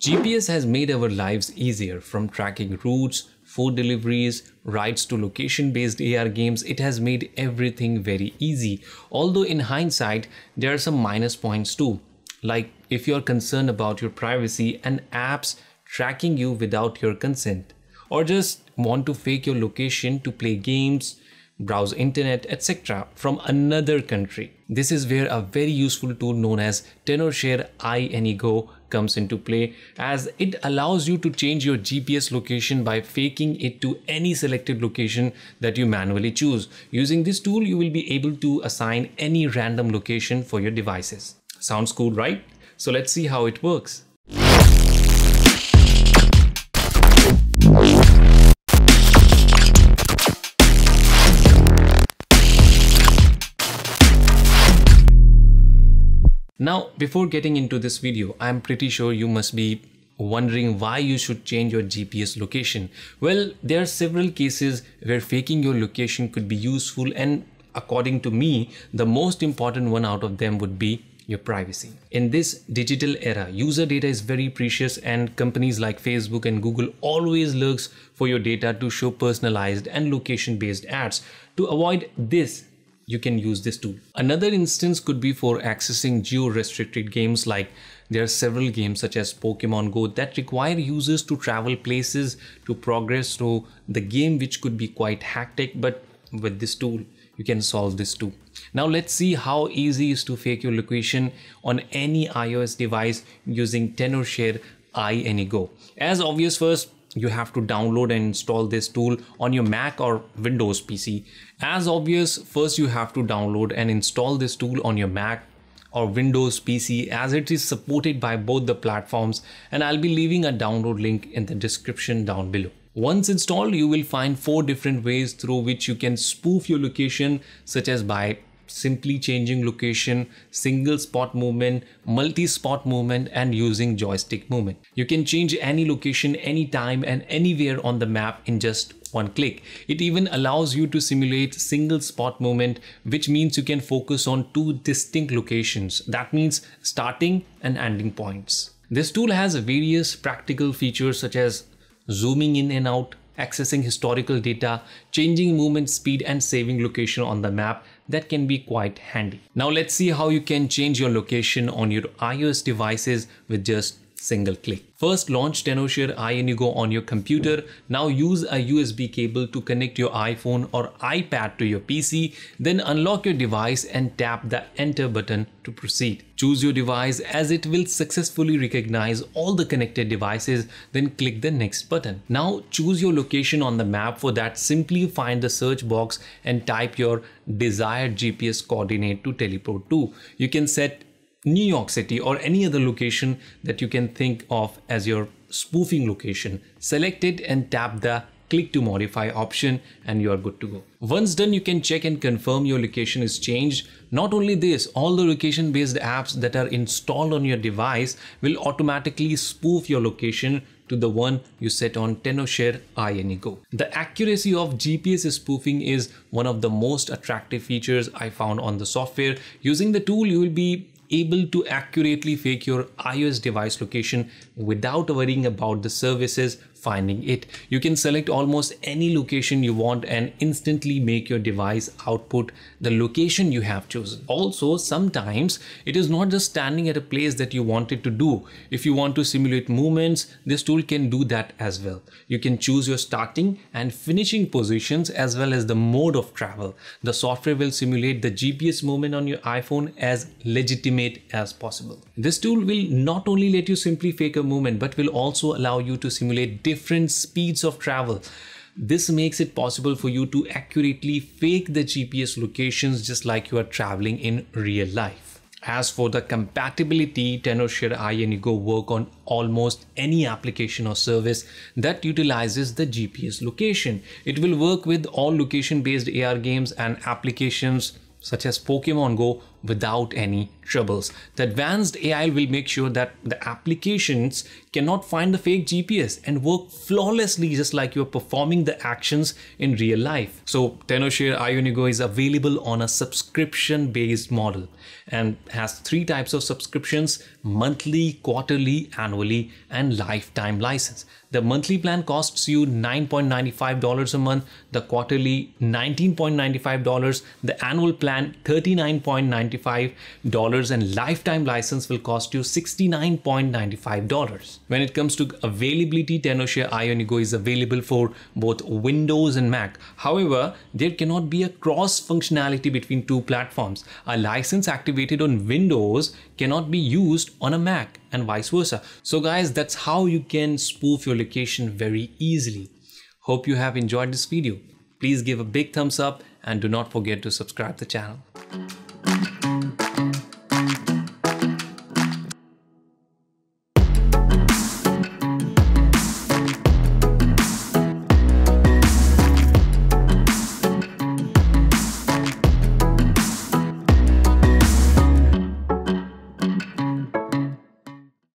GPS has made our lives easier from tracking routes, food deliveries, rides to location based AR games. It has made everything very easy. Although, in hindsight, there are some minus points too. Like if you're concerned about your privacy and apps tracking you without your consent, or just want to fake your location to play games, browse internet, etc. from another country. This is where a very useful tool known as TenorShare iAnyGo comes into play as it allows you to change your GPS location by faking it to any selected location that you manually choose. Using this tool, you will be able to assign any random location for your devices. Sounds cool, right? So let's see how it works. Now, before getting into this video, I'm pretty sure you must be wondering why you should change your GPS location. Well, there are several cases where faking your location could be useful and according to me, the most important one out of them would be your privacy. In this digital era, user data is very precious and companies like Facebook and Google always looks for your data to show personalized and location based ads. To avoid this, you can use this tool. Another instance could be for accessing geo-restricted games like there are several games such as Pokemon Go that require users to travel places to progress through the game which could be quite hectic but with this tool you can solve this too. Now let's see how easy it is to fake your location on any iOS device using TenorShare iAnyGo. As obvious first you have to download and install this tool on your Mac or Windows PC. As obvious, first you have to download and install this tool on your Mac or Windows PC as it is supported by both the platforms and I'll be leaving a download link in the description down below. Once installed, you will find four different ways through which you can spoof your location such as by simply changing location, single spot movement, multi-spot movement and using joystick movement. You can change any location anytime and anywhere on the map in just one click. It even allows you to simulate single spot movement, which means you can focus on two distinct locations. That means starting and ending points. This tool has various practical features such as zooming in and out, accessing historical data, changing movement speed and saving location on the map that can be quite handy. Now let's see how you can change your location on your iOS devices with just single click. First launch TenorShare iAnyGo on your computer. Now use a USB cable to connect your iPhone or iPad to your PC. Then unlock your device and tap the enter button to proceed. Choose your device as it will successfully recognize all the connected devices. Then click the next button. Now choose your location on the map. For that simply find the search box and type your desired GPS coordinate to teleport to. You can set New York City or any other location that you can think of as your spoofing location. Select it and tap the click to modify option and you are good to go. Once done, you can check and confirm your location is changed. Not only this, all the location based apps that are installed on your device will automatically spoof your location to the one you set on TenorShare iAnyGo. The accuracy of GPS spoofing is one of the most attractive features I found on the software. Using the tool, you will be able to accurately fake your iOS device location without worrying about the services finding it. You can select almost any location you want and instantly make your device output the location you have chosen. Also, sometimes it is not just standing at a place that you want it to do. If you want to simulate movements, this tool can do that as well. You can choose your starting and finishing positions as well as the mode of travel. The software will simulate the GPS movement on your iPhone as legitimate as possible. This tool will not only let you simply fake a movement but will also allow you to simulate different speeds of travel. This makes it possible for you to accurately fake the GPS locations just like you are traveling in real life. As for the compatibility, TenorShare iAnyGo work on almost any application or service that utilizes the GPS location. It will work with all location-based AR games and applications such as Pokemon Go without any troubles. The advanced AI will make sure that the applications cannot find the fake GPS and work flawlessly just like you're performing the actions in real life. So Tenorshare iAnyGo is available on a subscription based model and has three types of subscriptions monthly, quarterly, annually, and lifetime license. The monthly plan costs you $9.95 a month, the quarterly $19.95, the annual plan $39.95, and lifetime license will cost you $69.95. When it comes to availability, Tenorshare iAnyGo is available for both Windows and Mac. However, there cannot be a cross functionality between two platforms. A license activated on Windows cannot be used on a Mac and vice versa. So guys, that's how you can spoof your location very easily. Hope you have enjoyed this video. Please give a big thumbs up and do not forget to subscribe the channel.